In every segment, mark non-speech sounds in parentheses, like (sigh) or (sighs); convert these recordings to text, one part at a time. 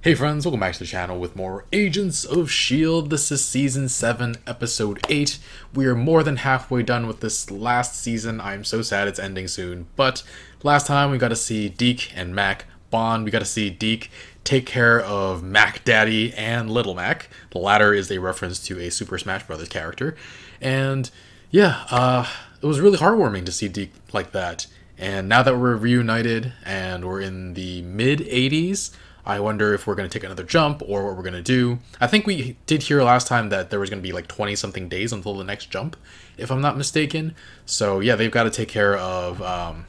Hey friends, welcome back to the channel with more Agents of S.H.I.E.L.D. This is Season 7, Episode 8. We are more than halfway done with this last season. I'm so sad it's ending soon. But last time we got to see Deke and Mack bond. We got to see Deke take care of Mac Daddy and Little Mac. The latter is a reference to a Super Smash Bros. character. And yeah, uh, it was really heartwarming to see Deke like that. And now that we're reunited and we're in the mid 80s, I wonder if we're going to take another jump or what we're going to do. I think we did hear last time that there was going to be like 20 something days until the next jump, if I'm not mistaken. So yeah, they've got to take care of um,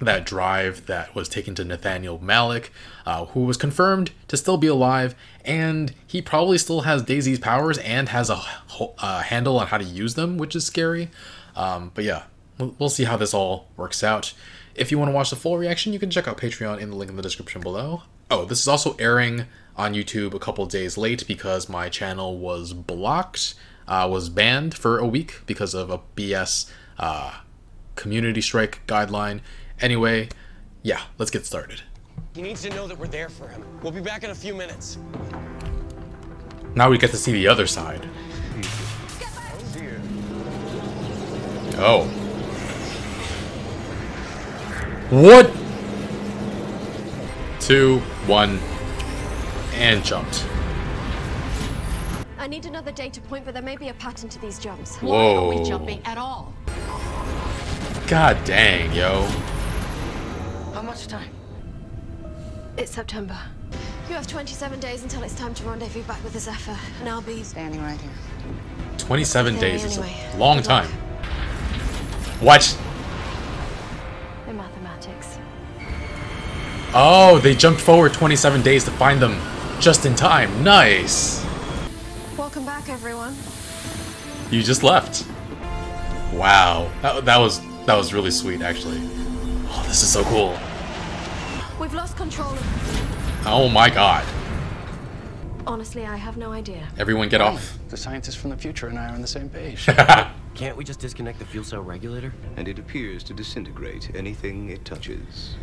that drive that was taken to Nathaniel Malik, uh, who was confirmed to still be alive, and he probably still has Daisy's powers and has a, a handle on how to use them, which is scary. Um, but yeah, we'll see how this all works out. If you want to watch the full reaction, you can check out Patreon in the link in the description below. Oh, this is also airing on YouTube a couple days late because my channel was blocked, uh, was banned for a week because of a BS uh, community strike guideline. Anyway, yeah, let's get started. He needs to know that we're there for him. We'll be back in a few minutes. Now we get to see the other side. Oh. What? Two, one, and jumped. I need another data point, but there may be a pattern to these jumps. Why are we jumping at all? God dang, yo. How much time? It's September. You have 27 days until it's time to rendezvous back with the Zephyr, and I'll be. Standing right here. 27 Okay, days is a long time. What? Oh, they jumped forward 27 days to find them just in time. Nice. Welcome back, everyone. You just left. Wow. That, that was that was really sweet actually. Oh, this is so cool. We've lost control. Oh my god. Honestly, I have no idea. Everyone get off. The scientists from the future and I are on the same page. (laughs) Can't we just disconnect the fuel cell regulator? and it appears to disintegrate anything it touches.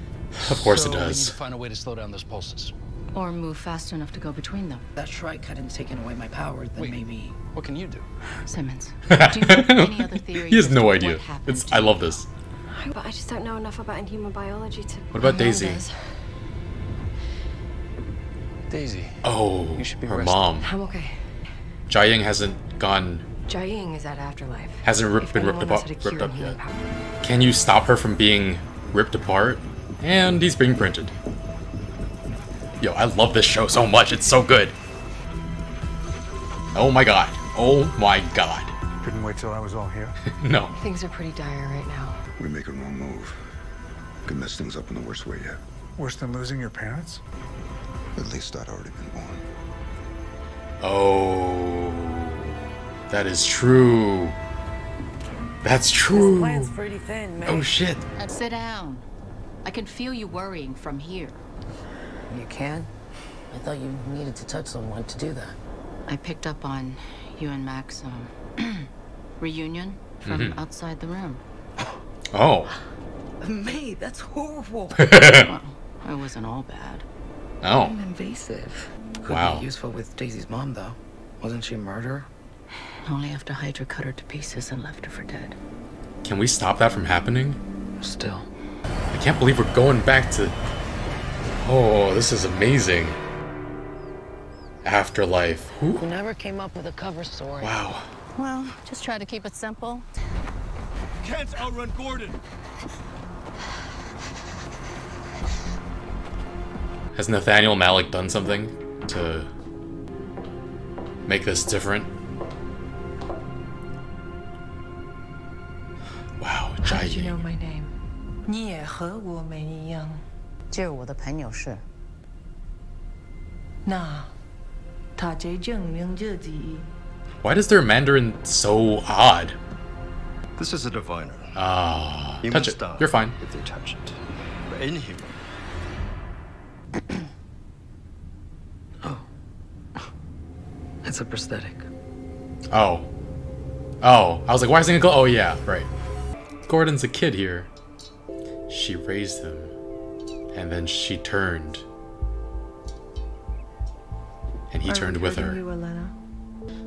Of course so it We need does. to find a way to slow down those pulses. Or move fast enough to go between them. that shrike hadn't taken away my power, then Wait. maybe. What can you do? Simmons, (laughs) do you have any other theories? he has no idea. It's I love this. But I just don't know enough about inhuman biology to. What about I Daisy? this. Daisy. Oh, You should be her rested. mom. I'm okay. Jiaying hasn't gone Jiaying is at afterlife. hasn't ripped, If been ripped apart ripped up yet. power- Can you stop her from being ripped apart? And he's being printed. Yo, I love this show so much. It's so good. Oh my god. Oh my god. Couldn't wait till I was all here. (laughs) No. Things are pretty dire right now. We make a wrong move. Could mess things up in the worst way yet. Worse than losing your parents? At least I'd already been born. Oh. That is true. That's true. pretty thin, Oh shit. Uh, sit down. I can feel you worrying from here. You can? I thought you needed to touch someone to do that. I picked up on you and Mack's um, (clears throat) reunion from Mm-hmm. outside the room. (gasps) Oh. (sighs) Mate, that's horrible. (laughs) Well, it wasn't all bad. Oh. invasive. Could Wow. be useful with Daisy's mom, though. Wasn't she a murderer? (sighs) Only after Hydra cut her to pieces and left her for dead. Can we stop that from happening? Still. I can't believe we're going back to. Oh, this is amazing. Afterlife. Who? We never came up with a cover story. Wow. Well, just try to keep it simple. Can't outrun Gordon. Has Nathaniel Malik done something to make this different? Wow, How did you know my name? 你也和我们一样。就是我的朋友是。那他在证明自己。 Why does their Mandarin so odd? This is a diviner. Ah, You touch must it. die You're fine. If they touch it. But inhuman. (coughs) It's a prosthetic. Oh. Oh, I was like, why is it go? Oh yeah, right. Gordon's a kid here. She raised them, and then she turned. and he Are turned we with hurting her. You, Elena?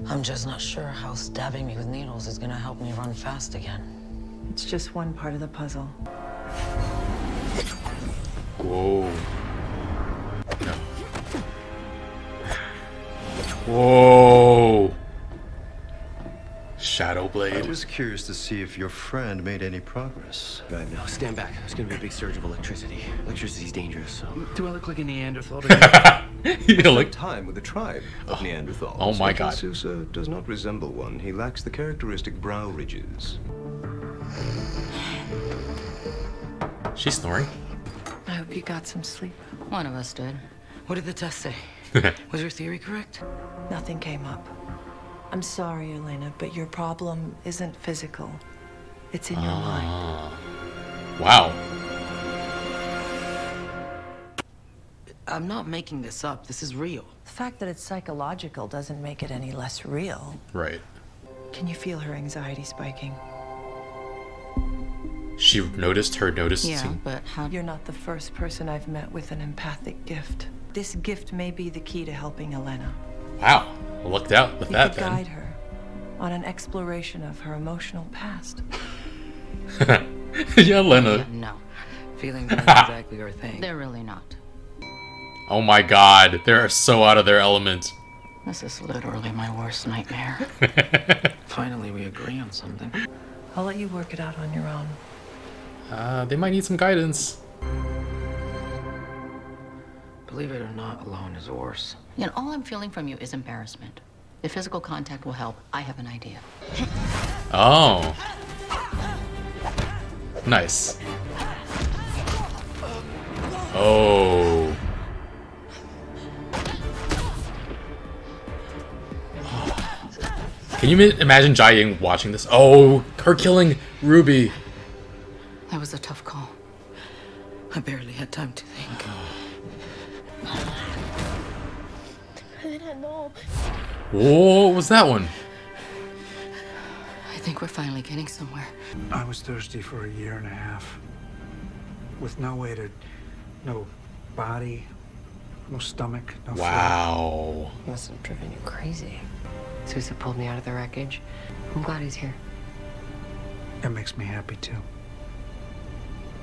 I'm just not sure how stabbing me with needles is gonna help me run fast again. It's just one part of the puzzle. Whoa. No. (sighs) Whoa. Shadow I Blade. was curious to see if your friend made any progress. Right, no, stand back. There's gonna be a big surge of electricity. Electricity's dangerous, so. Do I look like a Neanderthal? (laughs) You look- Time with the tribe of oh, Neanderthals. oh my God. Sousa uh, does not resemble one. He lacks the characteristic brow ridges. She's snoring. I hope you got some sleep. One of us did. What did the test say? (laughs) Was your theory correct? Nothing came up. I'm sorry, Elena, but your problem isn't physical. It's in your ah. mind. Wow. I'm not making this up. This is real. The fact that it's psychological doesn't make it any less real. Right. Can you feel her anxiety spiking? She noticed her noticing. Yeah, but how? You're not the first person I've met with an empathic gift. This gift may be the key to helping Elena. Wow. Looked out with You that could guide her on an exploration of her emotional past. (laughs) yeah, Lena. No. Feelings (laughs) aren't exactly our thing. They're really not. Oh my god. They're so out of their element. This is literally my worst nightmare. (laughs) Finally, we agree on something. I'll let you work it out on your own. Uh, they might need some guidance. Believe it or not, alone is worse. You know, all I'm feeling from you is embarrassment. If physical contact will help, I have an idea. Oh. Nice. Oh. Can you imagine Jiaying watching this? Oh, her killing Ruby. That was a tough call. I barely had time to think. Oh. Whoa, what was that one? I think we're finally getting somewhere. I was thirsty for a year and a half. With no way to. no body, no stomach, no food. Wow. Must have driven you crazy. Sousa pulled me out of the wreckage. I'm glad he's here. It makes me happy too.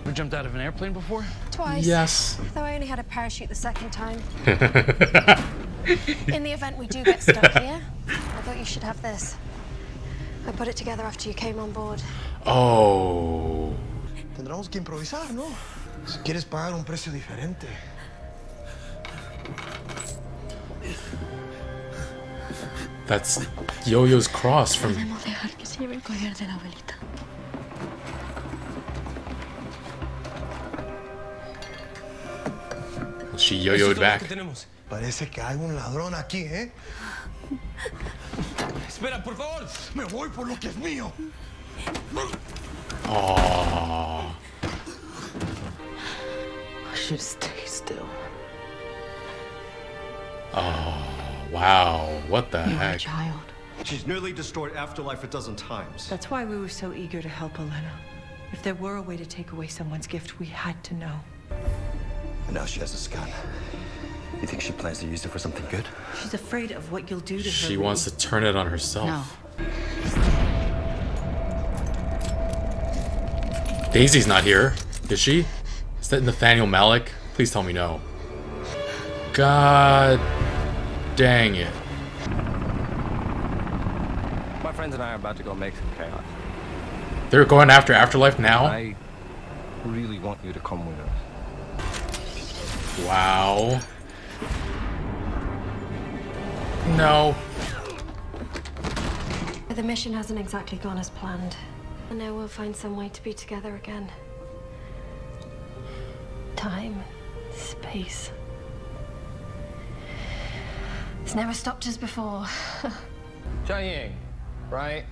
Ever jumped out of an airplane before? Twice. Yes. Though I only had a parachute the second time. (laughs) In the event we do get stuck here, I thought you should have this. I put it together after you came on board. Oh. Tendremos que improvisar, ¿no? Si quieres pagar un precio diferente. That's Yo-Yo's cross from. She yo-yoed back. Parece que hay un ladrón aquí, ¿eh? Espera, por favor. Me voy por lo que es mío. Aww. I should stay still. Oh, wow. What the You're a heck? child. She's nearly destroyed Afterlife a dozen times. That's why we were so eager to help Elena. If there were a way to take away someone's gift, we had to know. And now she has this gun. You think she plans to use it for something good? She's afraid of what you'll do to her. She wants to turn it on herself. No. Daisy's not here, is she? Is that Nathaniel Malik? Please tell me no. God dang it. My friends and I are about to go make some chaos. They're going after Afterlife now? I really want you to come with us. Wow. No. The mission hasn't exactly gone as planned. And now we'll find some way to be together again. Time, space. It's never stopped us before. (laughs) Jiaying, right?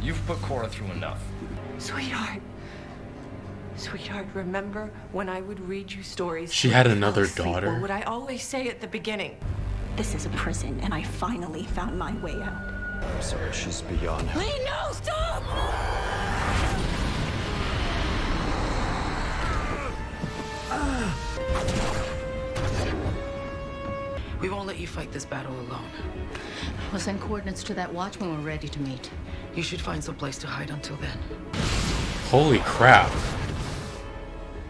You've put Cora through enough. Sweetheart. Sweetheart, remember when I would read you stories? She had another asleep? daughter? What would I always say at the beginning? This is a prison, and I finally found my way out. I'm sorry, she's beyond. help. Wait, no, stop! We won't let you fight this battle alone. We'll send coordinates to that watch when we're ready to meet. You should find some place to hide until then. Holy crap.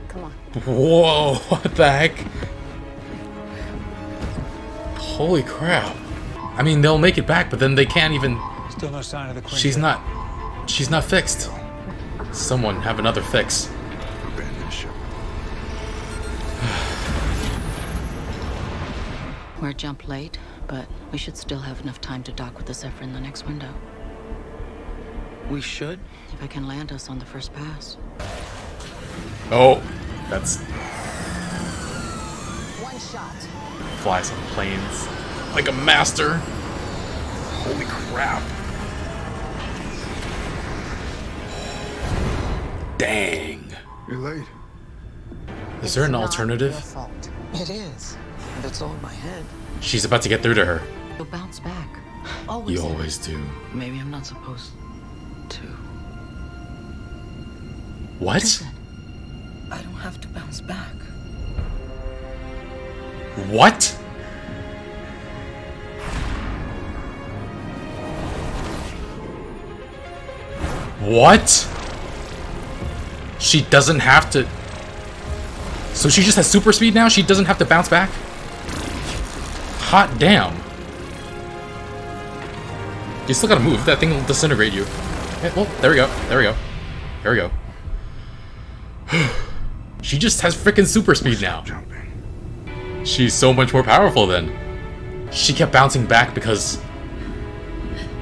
Come on. Whoa, (laughs) what the heck? Holy crap. I mean, they'll make it back, but then they can't even... Still no sign of the queen. She's not... She's not fixed. Someone have another fix. We're jump late, but we should still have enough time to dock with the Zephyr in the next window. We should? If I can land us on the first pass. Oh, that's... One shot. Fly some planes. Like a master. Holy crap. Dang. You're late. Is there an alternative? your fault. It is. But it's all in my head. She's about to get through to her. You'll bounce back. Always. You always do. Maybe I'm not supposed to. What? I don't have to bounce back. What? What? She doesn't have to... So she just has super speed now? She doesn't have to bounce back? Hot damn. You still gotta move. That thing will disintegrate you. Okay, well, there we go. There we go. There we go. (gasps) (sighs) (sighs) she just has freaking super speed now. She's so much more powerful then. She kept bouncing back because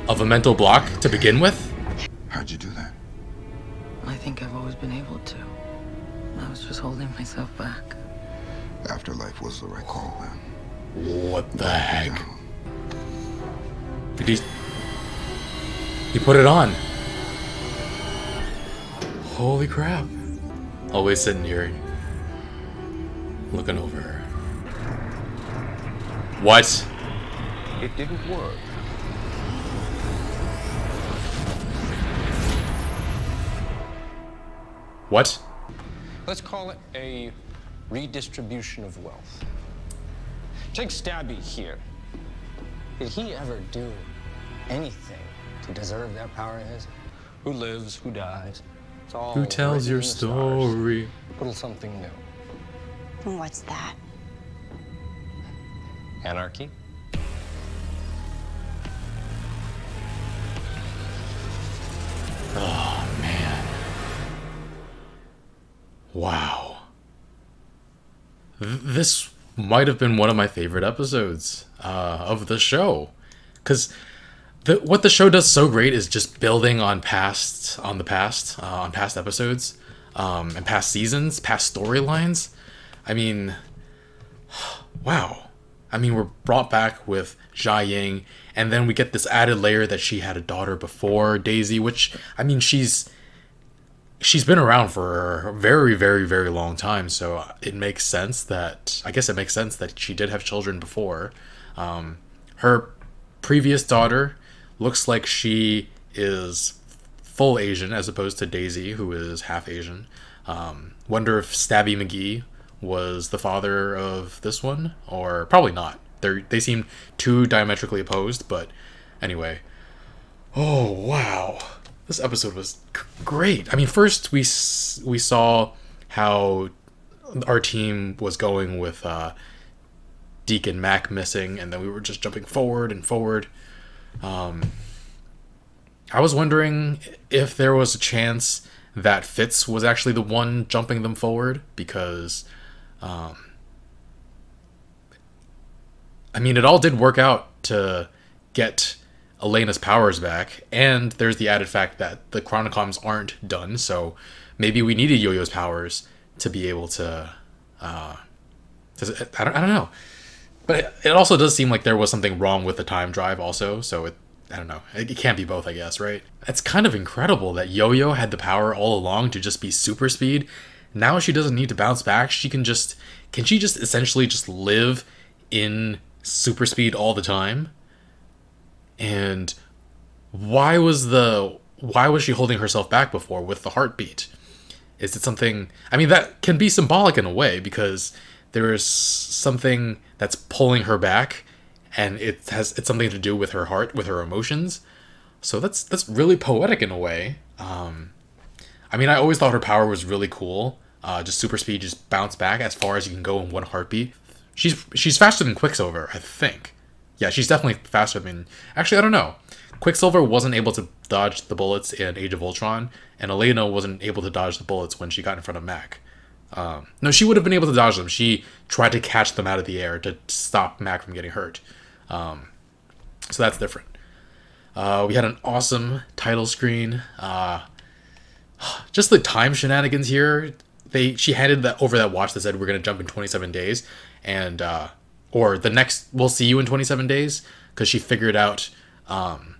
of a mental block to begin with? How'd you do that? I think I've always been able to. I was just holding myself back. Afterlife was the right call then. What the heck? Did he... He put it on. Holy crap. Always sitting here. Looking over her. What? It didn't work. What? Let's call it a redistribution of wealth. Take Stabby here. Did he ever do anything to deserve that power of his? Who lives, who dies? It's all Who tells your in the stars. story? Little something new. What's that? Anarchy? Oh, man. Wow. Th- This might have been one of my favorite episodes uh, of the show. Because the, what the show does so great is just building on past, on the past, uh, on past episodes, um, and past seasons, past storylines. I mean, (sighs) wow. I mean, we're brought back with Jiaying, and then we get this added layer that she had a daughter before Daisy, which I mean, she's she's been around for a very, very, very long time. So it makes sense that I guess it makes sense that she did have children before. Um, her previous daughter looks like she is full Asian as opposed to Daisy, who is half Asian. Um, wonder if Stabby McGee was the father of this one, or probably not. They they seem too diametrically opposed, but anyway. Oh wow, this episode was great. I mean, first we we saw how our team was going with uh, Deke and Mack missing, and then we were just jumping forward and forward. Um, I was wondering if there was a chance that Fitz was actually the one jumping them forward because, um, I mean, it all did work out to get Elena's powers back, and there's the added fact that the Chronicoms aren't done, so maybe we needed Yo-Yo's powers to be able to. Uh, I, don't, I don't know. But it, also does seem like there was something wrong with the time drive, also, so it I don't know. It, can't be both, I guess, right? It's kind of incredible that Yo-Yo had the power all along to just be super speed. Now she doesn't need to bounce back. She can just can she just essentially just live in super speed all the time? And why was the why was she holding herself back before with the heartbeat? Is it something I mean that can be symbolic in a way because there is something that's pulling her back, and it has it's something to do with her heart, with her emotions. So that's that's really poetic in a way. Um, I mean, I always thought her power was really cool. Uh, just super speed, just bounce back as far as you can go in one heartbeat. She's she's faster than Quicksilver, I think. Yeah, she's definitely faster than. Actually, I don't know. Quicksilver wasn't able to dodge the bullets in Age of Ultron, and Elena wasn't able to dodge the bullets when she got in front of Mack. Um, no, she would have been able to dodge them. She tried to catch them out of the air to stop Mack from getting hurt. Um, so that's different. Uh, we had an awesome title screen. Uh, just the time shenanigans here. They she handed that over that watch that said we're gonna jump in 27 days, and uh, or the next we'll see you in 27 days because she figured out um,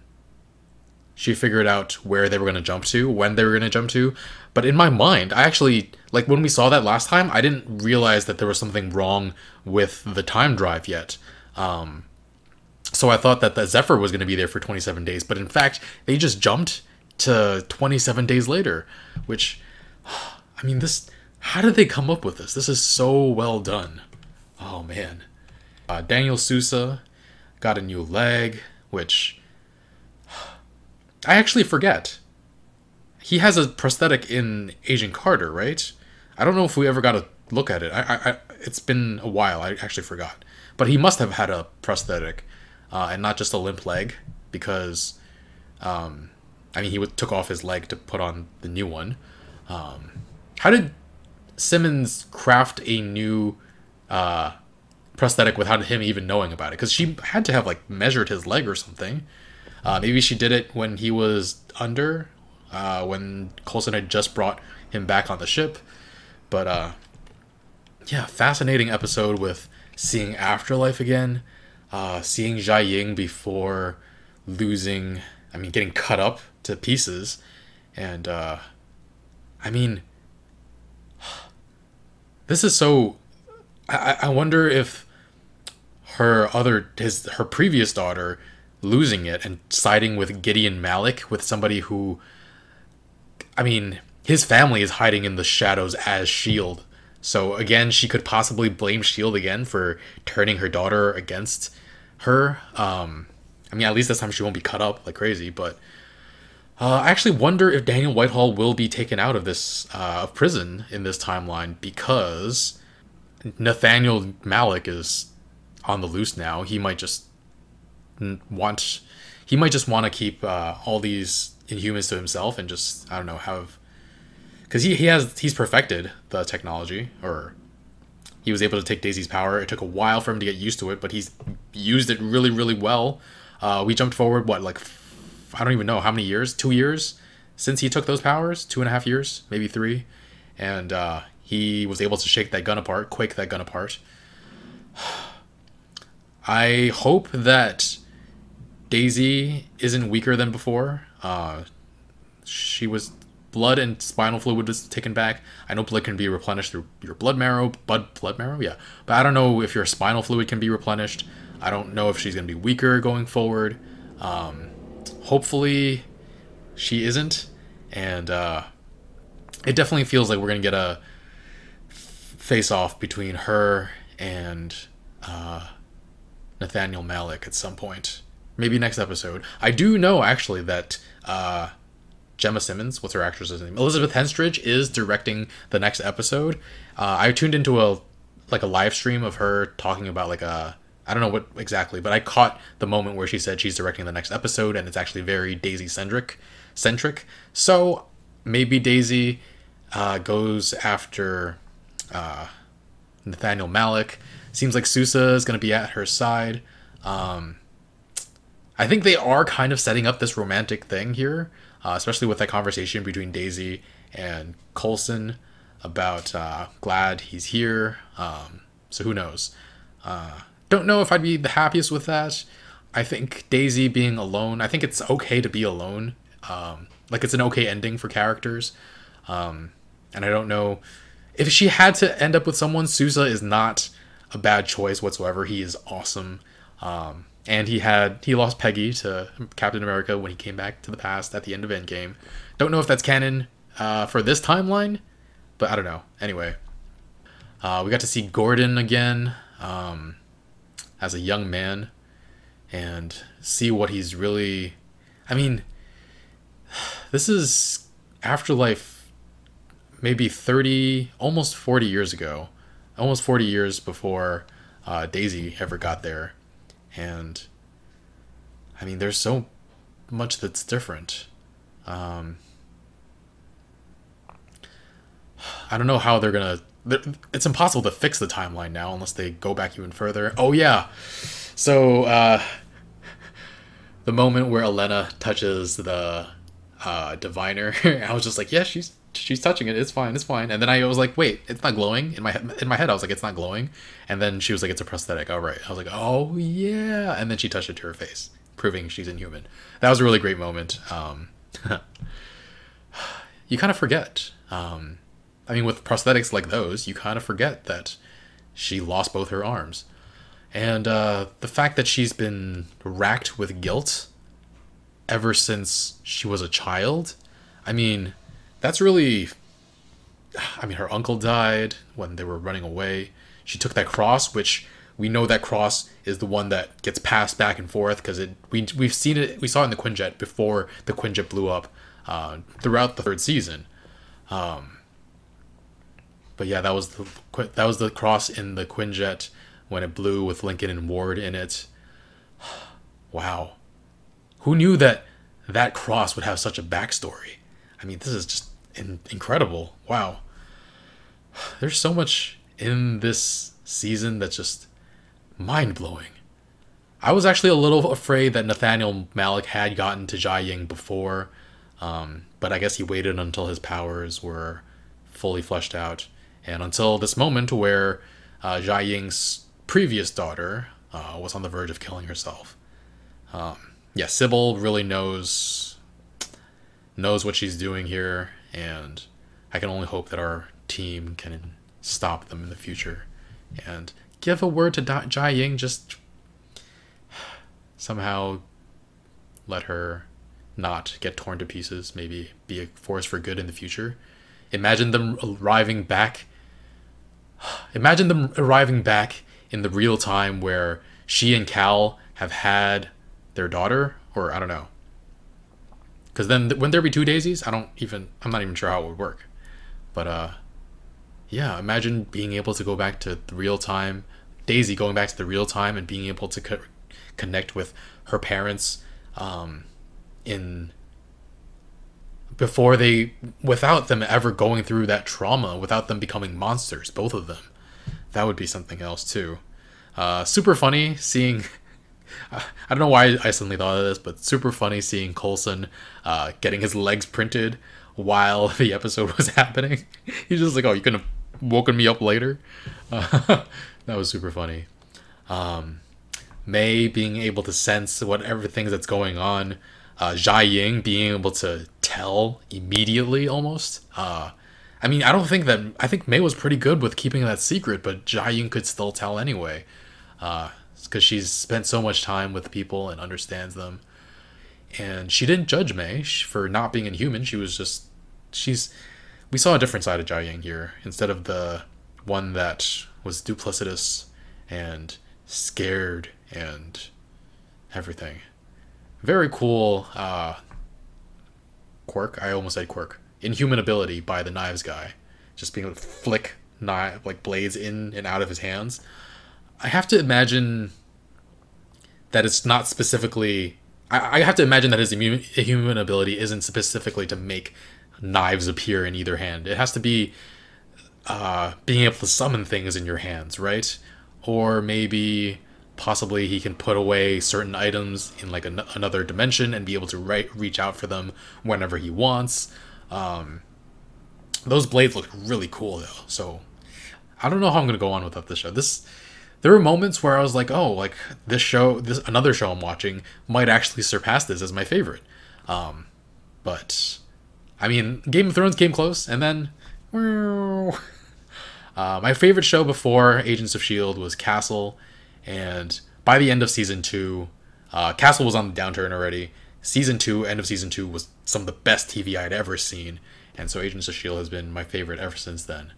she figured out where they were gonna jump to, when they were gonna jump to. But in my mind, I actually like when we saw that last time, I didn't realize that there was something wrong with the time drive yet. Um, so I thought that the Zephyr was going to be there for 27 days, but in fact, they just jumped to 27 days later, which, (sighs) I mean, this, how did they come up with this? This is so well done. Oh man. Uh, Daniel Sousa got a new leg, which (sighs) I actually forget. He has a prosthetic in Agent Carter, right? I don't know if we ever got a look at it. I, I, I it's been a while. I actually forgot, but he must have had a prosthetic uh, and not just a limp leg because, um, I mean, he took off his leg to put on the new one. Um, how did Simmons craft a new uh, prosthetic without him even knowing about it? Because she had to have like measured his leg or something. Uh, maybe she did it when he was under, uh, when Coulson had just brought him back on the ship. But uh, yeah, fascinating episode with seeing Afterlife again uh, seeing Jiaying before losing, I mean, getting cut up to pieces, and uh, I mean, (sighs) this is so. I, I wonder if her other his her previous daughter losing it and siding with Gideon Malik with somebody who, I mean, his family is hiding in the shadows as Shield. So again, she could possibly blame Shield again for turning her daughter against her. Um, I mean, at least this time she won't be cut up like crazy. But uh, I actually wonder if Daniel Whitehall will be taken out of this uh, of prison in this timeline because Nathaniel Malik is on the loose now. He might just want he might just want to keep uh, all these Inhumans to himself and just I don't know have because he, he has he's perfected the technology or he was able to take Daisy's power. It took a while for him to get used to it, but he's used it really, really well. Uh, we jumped forward, what, like, I don't even know how many years? Two years since he took those powers? Two and a half years? Maybe three? And uh, he was able to shake that gun apart, quake that gun apart. (sighs) I hope that Daisy isn't weaker than before. Uh, she was blood and spinal fluid was taken back. I know blood can be replenished through your blood marrow, blood blood marrow, yeah. But I don't know if your spinal fluid can be replenished. I don't know if she's gonna be weaker going forward. Um, hopefully, she isn't, and uh, it definitely feels like we're gonna get a face off between her and uh, Nathaniel Malik at some point. Maybe next episode. I do know actually that uh, Jemma Simmons, what's her actress's name? Elizabeth Henstridge is directing the next episode. Uh, I tuned into a like a live stream of her talking about like a I don't know what exactly, but I caught the moment where she said she's directing the next episode, and it's actually very Daisy centric. Centric. So maybe Daisy uh, goes after uh, Nathaniel Malik. Seems like Sousa is going to be at her side. Um, I think they are kind of setting up this romantic thing here uh, especially with that conversation between Daisy and Coulson about uh, glad he's here. Um, so who knows? Uh, don't know if I'd be the happiest with that. I think Daisy being alone. I think it's okay to be alone. Um, like it's an okay ending for characters. Um, and I don't know if she had to end up with someone. Sousa is not a bad choice whatsoever. He is awesome. Um, and he had he lost Peggy to Captain America when he came back to the past at the end of Endgame. Don't know if that's canon uh, for this timeline, but I don't know. Anyway, Uh, we got to see Gordon again um, as a young man and see what he's really. I mean, (sighs) this is Afterlife maybe 30, almost 40 years ago. Almost 40 years before uh, Daisy ever got there. And I mean, there's so much that's different. Um, I don't know how they're gonna. It's impossible to fix the timeline now unless they go back even further. Oh yeah, so uh, the moment where Elena touches the uh, diviner, (laughs) I was just like, yeah, she's she's touching it. It's fine. It's fine. And then I was like, wait, it's not glowing. In my head, in my head, I was like, it's not glowing. And then she was like, it's a prosthetic. All right. I was like, oh yeah. And then she touched it to her face, proving she's inhuman. That was a really great moment. Um, (sighs) you kind of forget. Um, I mean, with prosthetics like those, you kind of forget that she lost both her arms. And uh, the fact that she's been racked with guilt ever since she was a child, I mean, that's really. I mean, her uncle died when they were running away. She took that cross, which we know that cross is the one that gets passed back and forth because it we we've seen it we saw it in the Quinjet before the Quinjet blew up uh, throughout the third season. Um, but yeah, that was the that was the cross in the Quinjet when it blew with Lincoln and Ward in it. (sighs) wow, who knew that that cross would have such a backstory? I mean, this is just in- incredible. Wow, there's so much in this season that's just mind blowing. I was actually a little afraid that Nathaniel Malik had gotten to Jiaying before, um, but I guess he waited until his powers were fully fleshed out, and until this moment where uh, Jiaying's previous daughter uh, was on the verge of killing herself. Um, yeah, Sybil really knows knows what she's doing here, and I can only hope that our team can stop them in the future and give a word to da- Jiaying. Just somehow let her not get torn to pieces. Maybe be a force for good in the future. Imagine them arriving back. Imagine them arriving back in the real time where she and Cal have had their daughter, or I don't know. Because then, wouldn't there be two daisies? I don't even. I'm not even sure how it would work. But uh, yeah. Imagine being able to go back to the real time. Daisy going back to the real time and being able to co- connect with her parents um, in before they without them ever going through that trauma without them becoming monsters both of them that would be something else too uh, super funny seeing I don't know why I suddenly thought of this, but super funny seeing Coulson uh, getting his legs printed while (laughs) the episode was happening. (laughs) He's just like, "Oh, you could have woken me up later." Uh, (laughs) that was super funny. Um, May being able to sense what everything that's going on. Uh, Jiaying being able to tell immediately, almost. Uh, I mean, I don't think that. I think May was pretty good with keeping that secret, but Jiaying could still tell anyway. Uh, because she's spent so much time with people and understands them. And she didn't judge May for not being inhuman. She was just she's we saw a different side of Jiaying here instead of the one that was duplicitous and scared and everything. Very cool uh, quirk. I almost said quirk. Inhuman ability by the knives guy, just being able to flick knife like blades in and out of his hands. I have to imagine that it's not specifically. I, I have to imagine that his immune, human ability isn't specifically to make knives appear in either hand. It has to be uh, being able to summon things in your hands, right? Or maybe possibly he can put away certain items in like an- another dimension and be able to reach out for them whenever he wants. Um, those blades look really cool though. So I don't know how I'm gonna go on without this show. This there were moments where I was like, oh, like this show, this another show I'm watching might actually surpass this as my favorite. Um, but I mean, Game of Thrones came close, and then uh, my favorite show before Agents of Shield was Castle, and by the end of season two, uh, Castle was on the downturn already. Season two, end of season two, was some of the best TV I'd ever seen, and so Agents of Shield has been my favorite ever since then.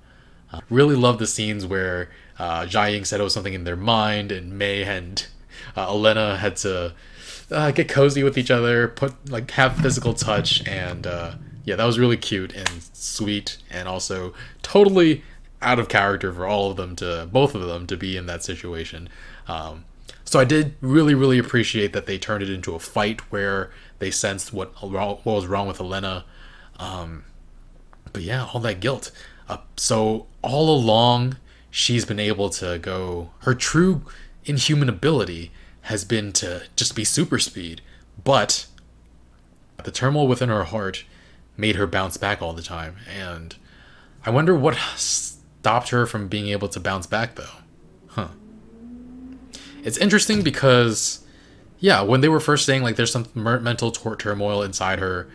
Uh, really love the scenes where uh, said it was something in their mind, and May and uh, Elena had to uh, get cozy with each other, put like have physical touch, and uh, yeah, that was really cute and sweet, and also totally out of character for all of them to both of them to be in that situation. Um, so I did really, really appreciate that they turned it into a fight where they sensed what what was wrong with Elena. Um, but yeah, all that guilt. Uh, so all along, she's been able to go. Her true inhuman ability has been to just be super speed, but the turmoil within her heart made her bounce back all the time. And I wonder what stopped her from being able to bounce back, though. Huh. It's interesting because, yeah, when they were first saying like there's some mental turmoil inside her,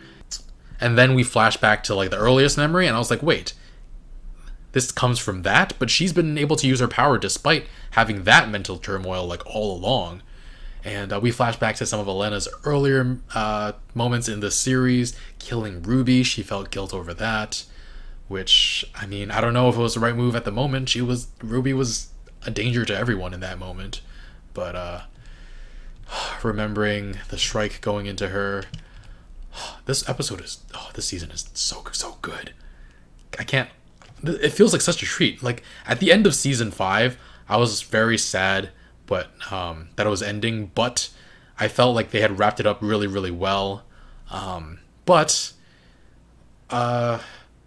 and then we flash back to like the earliest memory, and I was like, wait, this comes from that, but she's been able to use her power despite having that mental turmoil like all along. And uh, we flash back to some of Elena's earlier uh, moments in the series, killing Ruby. She felt guilt over that, which I mean, I don't know if it was the right move at the moment. She was Ruby was a danger to everyone in that moment, but uh, (sighs) remembering the Shrike going into her, (sighs) this episode is oh, this season is so so good. I can't. It feels like such a treat. Like at the end of season five, I was very sad but um, that it was ending. But I felt like they had wrapped it up really, really well. Um, but uh,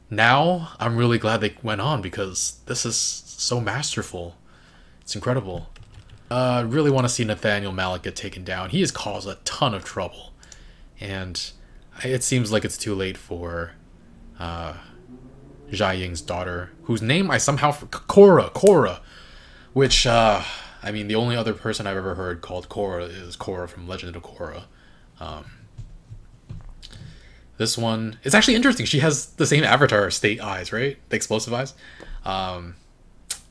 now I'm really glad they went on because this is so masterful. It's incredible. Uh, really want to see Nathaniel Malik get taken down. He has caused a ton of trouble, and it seems like it's too late for uh, Jiaying's daughter, whose name I somehow Cora Cora, which uh, I mean, the only other person I've ever heard called Cora is Korra from Legend of Korra. Um, this one, it's actually interesting. She has the same avatar state eyes, right? The explosive eyes. Um,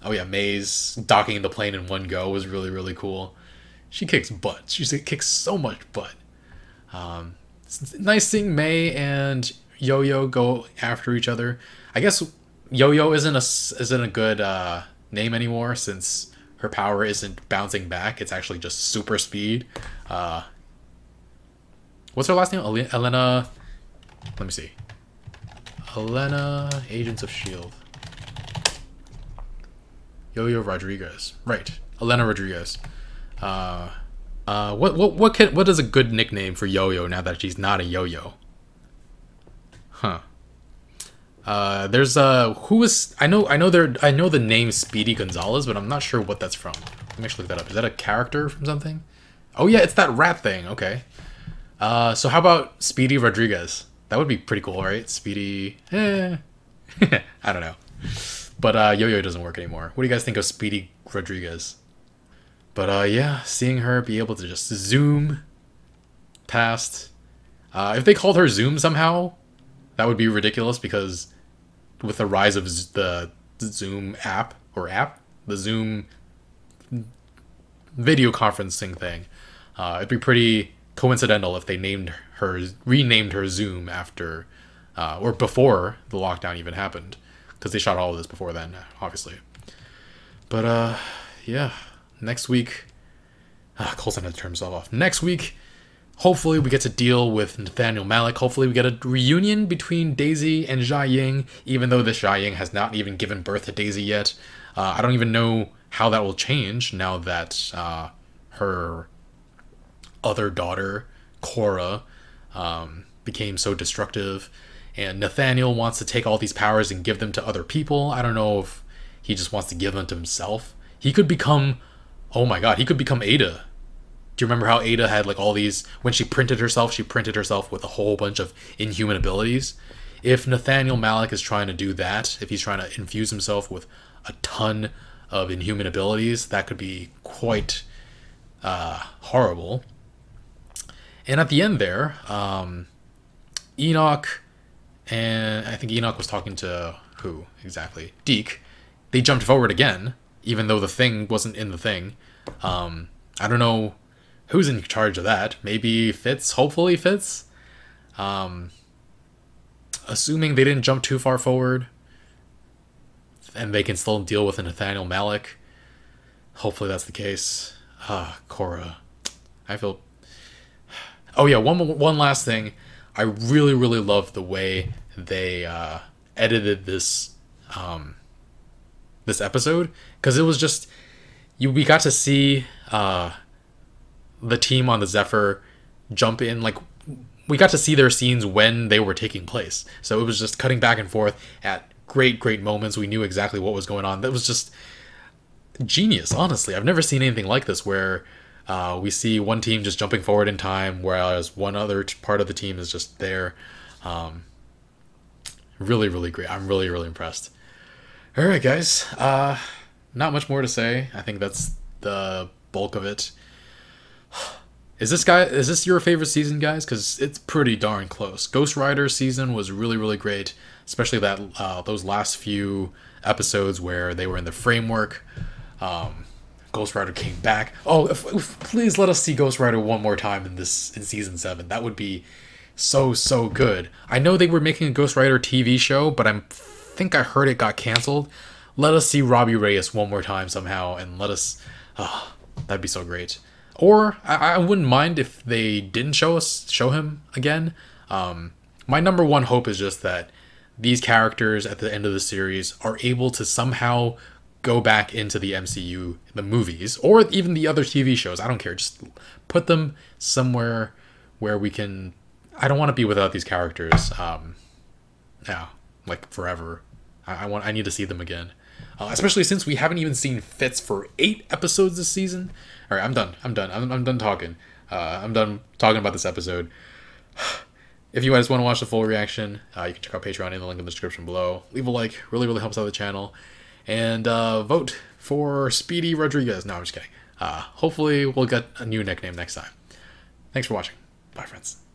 oh yeah, May's docking the plane in one go was really, really cool. She kicks butt. She kicks so much butt. Um, nice seeing May and Yo-Yo go after each other. I guess Yo-Yo isn't a isn't a good uh, name anymore since her power isn't bouncing back; it's actually just super speed. Uh, what's her last name? Elena. Let me see. Elena, Agents of Shield. Yo-Yo Rodriguez, right? Elena Rodriguez. Uh, uh, what what what can what is a good nickname for Yo-Yo now that she's not a Yo-Yo? Huh. Uh, there's uh, who is I know I know there I know the name Speedy Gonzales, but I'm not sure what that's from. Let me actually look that up. Is that a character from something? Oh yeah, it's that rat thing. Okay. Uh, so how about Speedy Rodriguez? That would be pretty cool, right? Speedy. Eh. (laughs) I don't know. But uh, Yo-Yo doesn't work anymore. What do you guys think of Speedy Rodriguez? But uh, yeah, seeing her be able to just zoom past. Uh, if they called her Zoom somehow, that would be ridiculous because with the rise of the Zoom app or app, the Zoom video conferencing thing, uh, it'd be pretty coincidental if they named her, renamed her Zoom after, uh, or before the lockdown even happened, because they shot all of this before then, obviously. But uh, yeah, next week, uh, Coulson had to turn himself off. Next week Hopefully, we get to deal with Nathaniel Malik. Hopefully, we get a reunion between Daisy and Jiaying, even though this Jiaying has not even given birth to Daisy yet. Uh, I don't even know how that will change now that uh, her other daughter, Cora, um, became so destructive. And Nathaniel wants to take all these powers and give them to other people. I don't know if he just wants to give them to himself. He could become, oh my god, he could become Aida do you remember how Aida had like all these when she printed herself, she printed herself with a whole bunch of inhuman abilities? If Nathaniel Malik is trying to do that, if he's trying to infuse himself with a ton of inhuman abilities, that could be quite uh, horrible. And at the end there, um, Enoch and I think Enoch was talking to who exactly? Deke. They jumped forward again, even though the thing wasn't in the thing. Um, I don't know who's in charge of that? Maybe Fitz, hopefully Fitz. Um, assuming they didn't jump too far forward. and they can still deal with a Nathaniel Malik. Hopefully that's the case. Ah, Cora. I feel. (sighs) Oh yeah, one one last thing. I really really love the way they uh, edited this um, this episode because it was just you we got to see uh, the team on the Zephyr jump in like we got to see their scenes when they were taking place. So it was just cutting back and forth at great great moments. We knew exactly what was going on. That was just genius, honestly. I've never seen anything like this where uh, we see one team just jumping forward in time, whereas one other part of the team is just there. Um, really, really great. I'm really, really impressed. All right, guys. Uh, not much more to say. I think that's the bulk of it. (sighs) Is this guy? Is this your favorite season, guys? Because it's pretty darn close. Ghost Rider season was really, really great, especially that uh, those last few episodes where they were in the framework. Um, Ghost Rider came back. Oh, if, if, please let us see Ghost Rider one more time in this in season seven. That would be so so good. I know they were making a Ghost Rider TV show, but I think I heard it got canceled. Let us see Robbie Reyes one more time somehow, and let us. Oh, that'd be so great. Or I, I wouldn't mind if they didn't show us show him again. Um, my number one hope is just that these characters at the end of the series are able to somehow go back into the MCU, the movies, or even the other TV shows. I don't care. Just put them somewhere where we can. I don't want to be without these characters. Um, yeah, like forever. I, I want. I need to see them again. Uh, especially since we haven't even seen Fitz for eight episodes this season. All right, I'm done. I'm done. I'm, I'm done talking. Uh, I'm done talking about this episode. (sighs) If you guys want to watch the full reaction, uh, you can check out Patreon in the link in the description below. Leave a like, really, really helps out the channel. And uh, vote for Speedy Rodriguez. No, I'm just kidding. Uh, hopefully, we'll get a new nickname next time. Thanks for watching. Bye, friends.